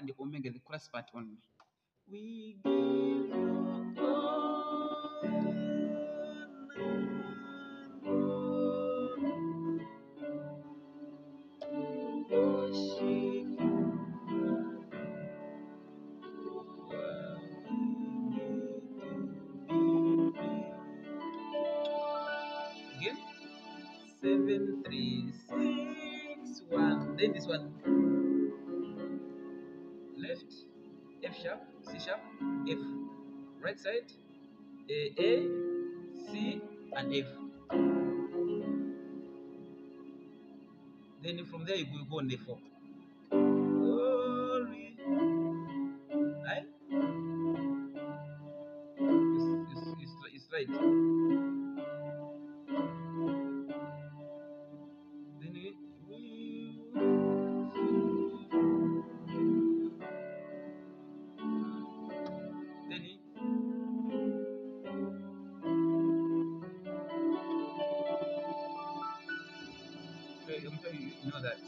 and the omega, the chorus part only. We give you glory. Again, seven, three, six, one. Then this one, left, F sharp, C sharp, F. Right side, A, A, C, and F. Then from there you go, go on the four. Glory. Right? It's, it's, it's, it's right. you know that.